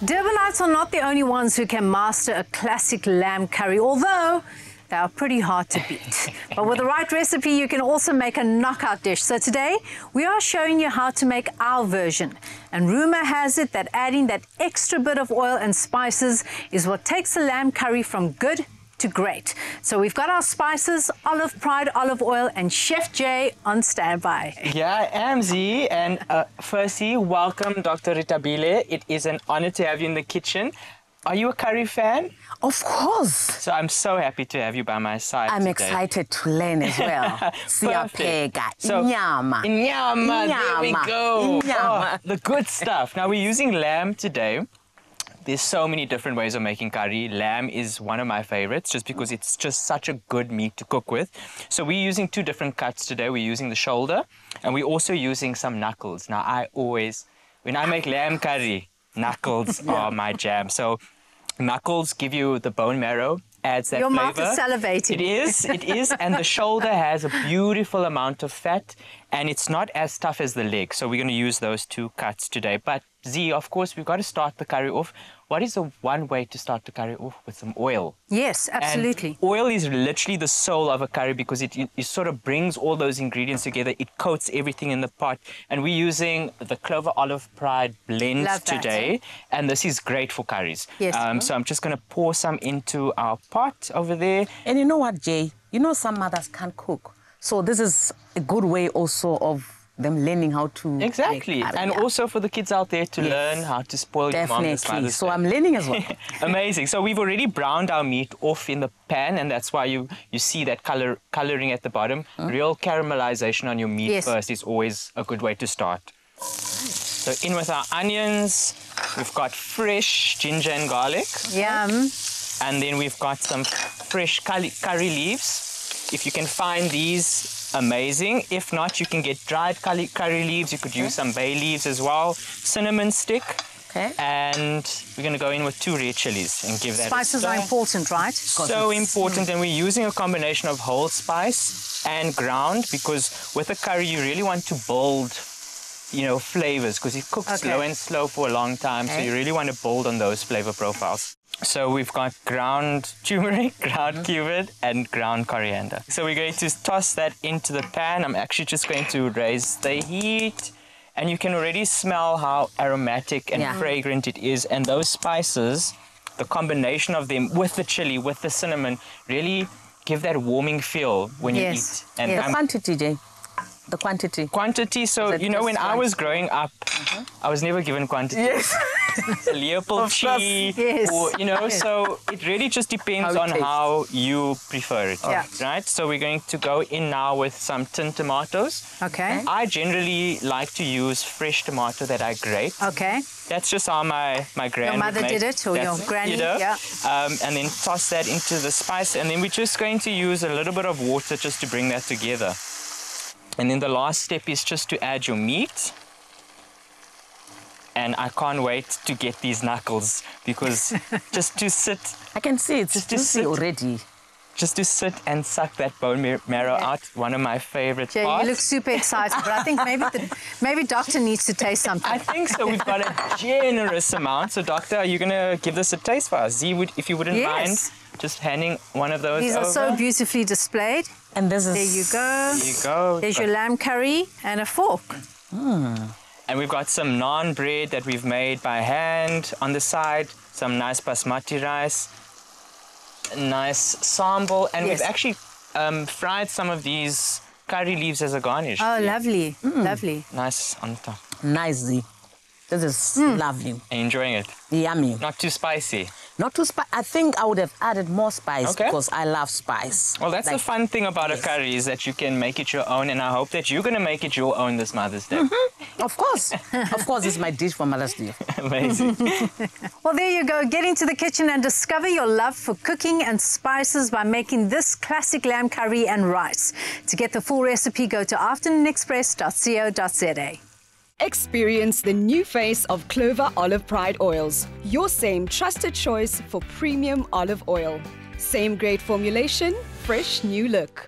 Durbanites are not the only ones who can master a classic lamb curry, although they are pretty hard to beat. but with the right recipe, you can also make a knockout dish. So today, we are showing you how to make our version. And rumor has it that adding that extra bit of oil and spices is what takes the lamb curry from good to great. So we've got our spices, olive pride olive oil, and Chef Jay on standby. Yeah, I am Z, and uh, firstly, welcome Dr. Rethabile. It is an honor to have you in the kitchen. Are you a curry fan? Of course. So I'm so happy to have you by my side I'm today. excited to learn as well. Siyapeka, So, inyama. Inyama, there we go. inyama. Oh, the good stuff. Now we're using lamb today. There's so many different ways of making curry. Lamb is one of my favorites just because it's just such a good meat to cook with. So we're using two different cuts today. We're using the shoulder and we're also using some knuckles. Now I always, when I make lamb curry, knuckles are my jam. So knuckles give you the bone marrow, adds that Your flavor. mouth is salivating. It is, it is, and the shoulder has a beautiful amount of fat, and it's not as tough as the leg. So we're going to use those two cuts today. But Z, of course, we've got to start the curry off. What is the one way to start the curry off with some oil? Yes, And absolutely. oil is literally the soul of a curry because it, it, it sort of brings all those ingredients together. It coats everything in the pot. And we're using the Clover Olive Pride blend Love that. today. And this is great for curries. Yes. Um, so I'm just going to pour some into our pot over there. And you know what, Jay? You know some mothers can't cook. So this is a good way also of them learning how to Exactly. And also for the kids out there to Yes. learn how to spoil your mom Definitely. Mother's So I'm learning as well. Amazing. So we've already browned our meat off in the pan, and that's why you, you see that color coloring at the bottom. Real caramelization on your meat Yes. first is always a good way to start. So in with our onions, we've got fresh ginger and garlic, Yum. and then we've got some fresh curry leaves. If you can find these, amazing. If not, you can get dried curry, curry leaves. You could use some bay leaves as well. Cinnamon stick. Okay. And we're going to go in with two red chilies and give that a Spices are important, right? So important, mm. and we're using a combination of whole spice and ground because with a curry you really want to build, you know, flavors because it cooks Okay. slow and slow for a long time. So you really want to build on those flavor profiles. So we've got ground turmeric, ground mm-hmm. cumin, and ground coriander. So we're going to toss that into the pan. I'm actually just going to raise the heat. And you can already smell how aromatic and Yeah. fragrant it is. And those spices, the combination of them with the chili, with the cinnamon, really give that warming feel when you eat. And Yes. I'm- quantity, Jay. The quantity. quantity, so you know, when just I was growing up, I was never given quantity. Yes. Leopold cheese, Yes. or you know, so it really just depends How on tastes. how you prefer it. Yeah. Right. So we're going to go in now with some tin tomatoes. Okay. I generally like to use fresh tomato that I grate. Okay. That's just how my my grand mother did it, or your That's granny, You know? yeah. Um, and then toss that into the spice, and then we're just going to use a little bit of water just to bring that together. And then the last step is just to add your meat. And I can't wait to get these knuckles because just to sit, I can see it's Just to juicy sit. already. Just to sit and suck that bone marrow Yeah. out, one of my favorite Jay, parts. you look super excited, but I think maybe the maybe doctor needs to taste something. I think so. We've got a generous amount. So, doctor, are you going to give this a taste for us? Z, would, if you wouldn't Yes. mind, just handing one of those These are over. so beautifully displayed. And this is. There you go. There you go. There's your lamb curry and a fork. Hmm. And we've got some naan bread that we've made by hand on the side. Some nice basmati rice. A Nice sambal. And Yes. we've actually um, fried some of these curry leaves as a garnish. Oh, lovely, lovely. Nice on top. Nice, This is Hmm. lovely. Enjoying it. Yummy. Not too spicy. Not too spicy. I think I would have added more spice Okay. because I love spice. Well, that's the fun thing about Yes. a curry is that you can make it your own, and I hope that you're going to make it your own this Mother's Day. Mm-hmm. Of course. of course, it's my dish for Mother's Day. Amazing. Well, there you go. Get into the kitchen and discover your love for cooking and spices by making this classic lamb curry and rice. To get the full recipe, go to afternoonexpress.co.za. Experience the new face of Clover Olive Pride Oils, your same trusted choice for premium olive oil. Same great formulation, fresh new look.